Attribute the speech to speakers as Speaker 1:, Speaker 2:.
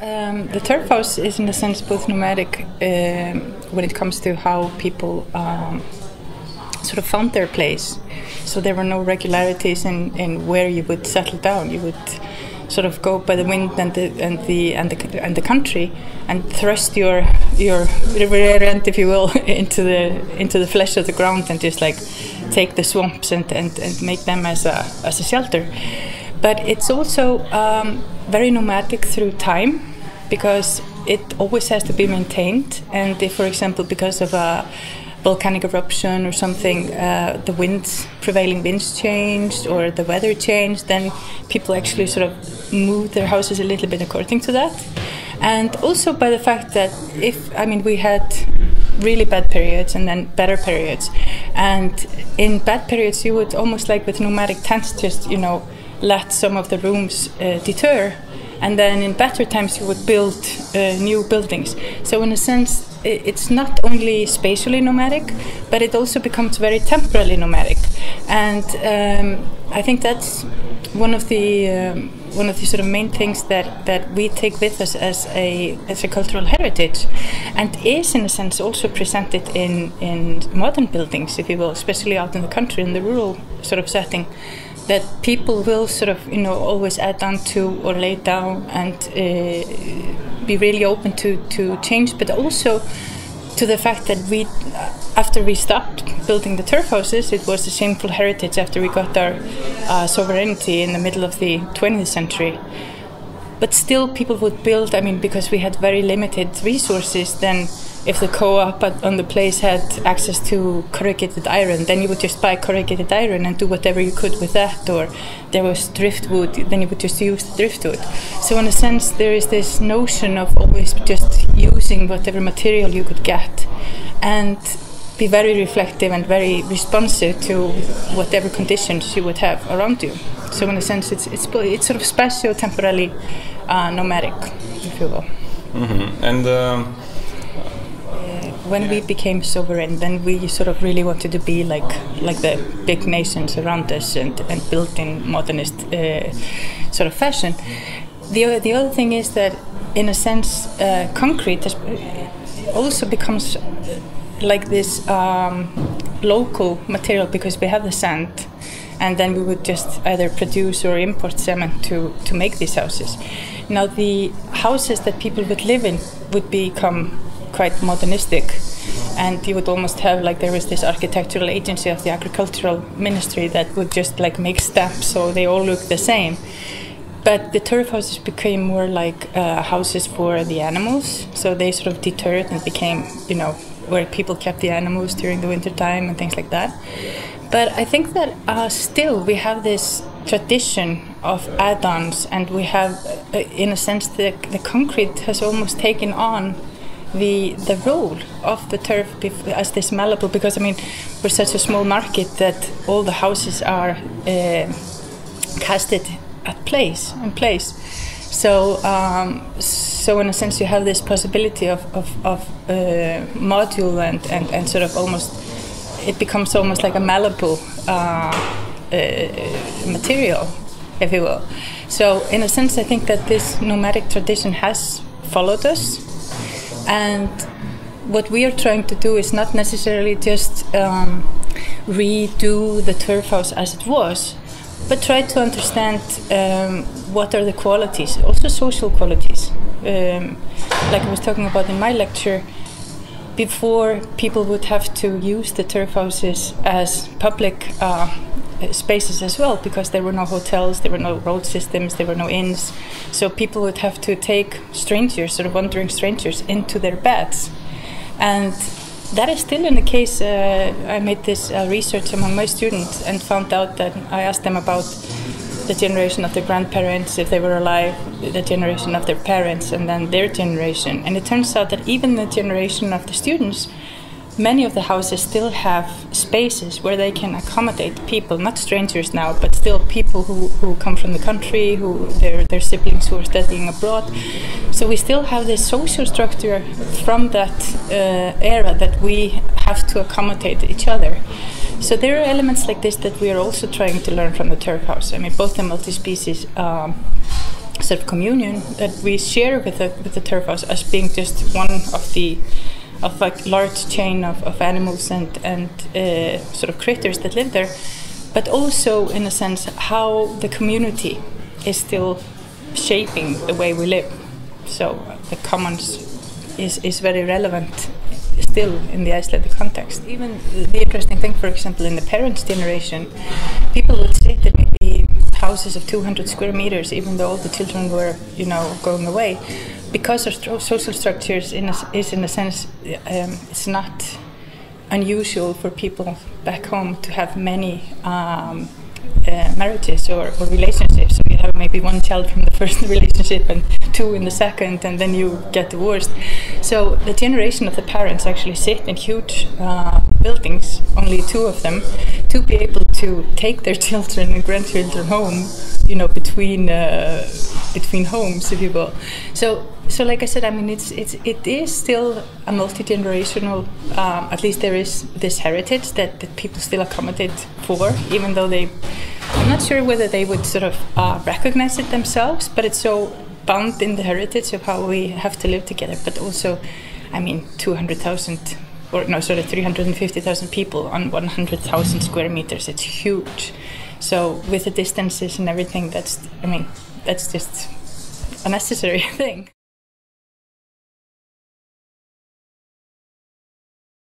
Speaker 1: Um, the turf house is, in a sense, both nomadic um, when it comes to how people um, sort of found their place. So there were no regularities in, in where you would settle down. You would sort of go by the wind and the and the and the, and the country and thrust your your end, if you will, into the into the flesh of the ground and just like take the swamps and, and, and make them as a as a shelter. But it's also um, very nomadic through time because it always has to be maintained. And if, for example, because of a volcanic eruption or something, uh, the winds, prevailing winds changed or the weather changed, then people actually sort of move their houses a little bit according to that. And also by the fact that if, I mean, we had really bad periods and then better periods. And in bad periods, you would almost like with nomadic tents just, you know, let some of the rooms uh, deter. And then in better times, you would build uh, new buildings. So, in a sense, it's not only spatially nomadic, but it also becomes very temporally nomadic. And um, I think that's one of the um, one of the sort of main things that, that we take with us as a as a cultural heritage, and is in a sense also presented in in modern buildings, if you will, especially out in the country in the rural sort of setting that people will sort of you know always add on to or lay down and uh, be really open to to change but also to the fact that we after we stopped building the turf houses it was a shameful heritage after we got our uh, sovereignty in the middle of the 20th century. But still people would build i mean because we had very limited resources then if the co-op on the place had access to corrugated iron, then you would just buy corrugated iron and do whatever you could with that. Or there was driftwood, then you would just use the driftwood. So in a sense, there is this notion of always just using whatever material you could get, and be very reflective and very responsive to whatever conditions you would have around you. So in a sense, it's it's, it's sort of spatio-temporally uh, nomadic, if you will.
Speaker 2: Mm-hmm. And. Um
Speaker 1: when we became sovereign, then we sort of really wanted to be like like the big nations around us and, and built in modernist uh, sort of fashion. The the other thing is that, in a sense, uh, concrete has also becomes like this um, local material because we have the sand, and then we would just either produce or import cement to to make these houses. Now the houses that people would live in would become quite modernistic. And you would almost have like there was this architectural agency of the agricultural ministry that would just like make steps so they all look the same. But the turf houses became more like uh, houses for the animals. So they sort of deterred and became you know where people kept the animals during the winter time and things like that. But i think that uh, still we have this tradition of add-ons and we have uh, in a sense the, the concrete has almost taken on the the role of the turf as this malleable because I mean we're such a small market that all the houses are uh, casted at place in place. So um, so in a sense you have this possibility of of, of uh, module and, and and sort of almost it becomes almost like a malleable uh, uh material, if you will. So in a sense, I think that this nomadic tradition has followed us and what we are trying to do is not necessarily just um, redo the turf house as it was, but try to understand um, what are the qualities, also social qualities. Um, like I was talking about in my lecture, before people would have to use the turf houses as public uh, spaces as well because there were no hotels, there were no road systems, there were no inns. So people would have to take strangers, sort of wandering strangers, into their beds. And that is still in the case. Uh, I made this uh, research among my students and found out that I asked them about the generation of their grandparents, if they were alive, the generation of their parents, and then their generation. And it turns out that even the generation of the students many of the houses still have spaces where they can accommodate people, not strangers now, but still people who, who come from the country, who their their siblings who are studying abroad. So we still have this social structure from that uh, era that we have to accommodate each other. So there are elements like this that we are also trying to learn from the turf house. I mean, both the multi-species. Um, sort of communion that we share with the with the turf house as being just one of the of a large chain of, of animals and and uh, sort of critters that live there, but also in a sense how the community is still shaping the way we live. So the commons is is very relevant still in the Icelandic context. Even the interesting thing, for example, in the parents' generation, people would say that maybe houses of 200 square meters, even though all the children were, you know, going away, because our social structures in a, is in a sense um, it's not unusual for people back home to have many. Um, uh, marriages or, or, relationships. So you have maybe one child from the first relationship and two in the second, and then you get divorced. So the generation of the parents actually sit in huge uh, buildings, only two of them, to be able to take their children and grandchildren home, you know, between uh, between homes, if you will. So so like I said, I mean, it's it's it is still a multi generational. Um, at least there is this heritage that, that people still accommodate for, even though they. I'm not sure whether they would sort of uh, recognize it themselves, but it's so bound in the heritage of how we have to live together. But also, I mean, 200,000 or no, sorry, 350,000 people on 100,000 square meters. It's huge. So with the distances and everything, that's I mean, that's just a necessary thing.